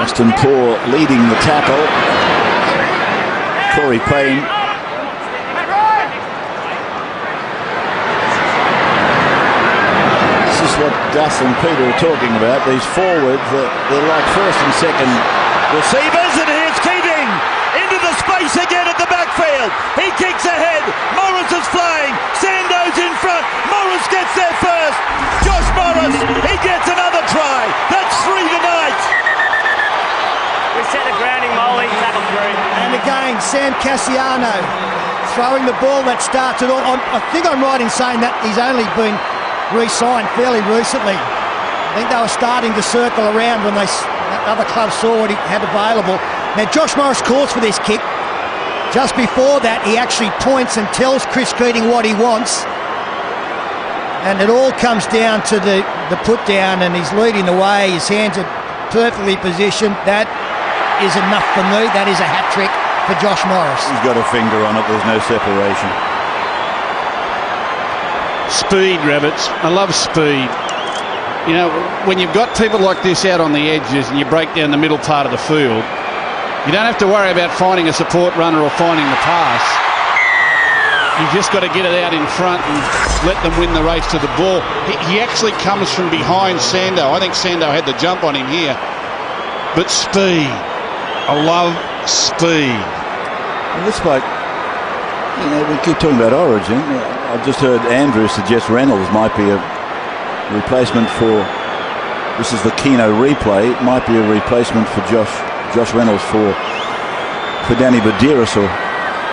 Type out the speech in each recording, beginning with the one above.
Justin Poore leading the tackle. Corey Payne This is what Gus and Peter are talking about. These forwards, they're, they're like first and second receivers. And here's Keating into the space again at the backfield. He kicks ahead. Morris is flying. Sandow's in front. Morris gets there first. Josh Morris, he gets another try. That's three tonight. We set a grounding, Molly, tackle three. And again, Sam Kasiano throwing the ball that starts it all. I'm, I think I'm right in saying that he's only been re-signed fairly recently. I think they were starting to circle around when they other clubs saw what he had available. Now Josh Morris calls for this kick. Just before that, he actually points and tells Kris Keating what he wants. And it all comes down to the, the put down, and he's leading the way. His hands are perfectly positioned. That is enough for me. That is a hat trick for Josh Morris. He's got a finger on it. There's no separation. Speed, Rabbits. I love speed. You know, when you've got people like this out on the edges and you break down the middle part of the field, you don't have to worry about finding a support runner or finding the pass. You've just got to get it out in front and let them win the race to the ball. He, he actually comes from behind Sandow. I think Sandow had the jump on him here. But speed. I love speed. Well, this bloke, you know, we keep talking about Origin. I've just heard Andrew suggest Reynolds might be a replacement for. This is the Keno replay. It might be a replacement for Josh Josh Reynolds for for Danny Buderus or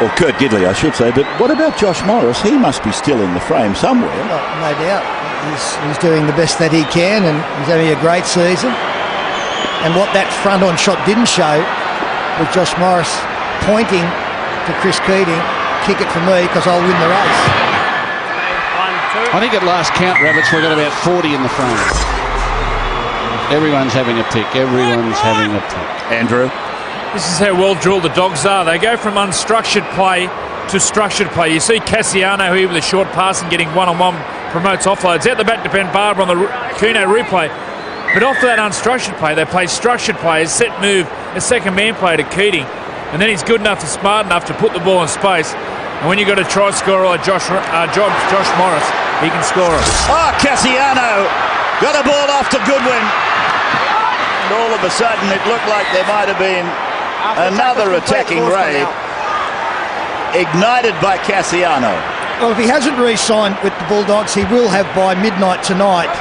or Kurt Gidley, I should say. But what about Josh Morris? He must be still in the frame somewhere. No, no doubt. He's, he's doing the best that he can, and he's having a great season. And what that front-on shot didn't show was Josh Morris pointing to Kris Keating, kick it for me because I'll win the race. I think at last count, Rabbits, we've got about 40 in the frame. Everyone's having a pick. Everyone's having a pick. Andrew. This is how well drilled the dogs are. They go from unstructured play to structured play. You see Kasiano here with a short pass and getting one-on-one promotes offloads. Out the back to Ben Barba on the Keno replay. But off that unstructured play, they play structured play, a set move, a second man play to Keating. And then he's good enough and smart enough to put the ball in space. And when you've got a try scorer like Josh, uh, Josh, Josh Morris, he can score it. Oh, Kasiano got a ball off to Goodwin. And all of a sudden it looked like there might have been another attacking raid ignited by Kasiano. Well, if he hasn't re-signed with the Bulldogs, he will have by midnight tonight.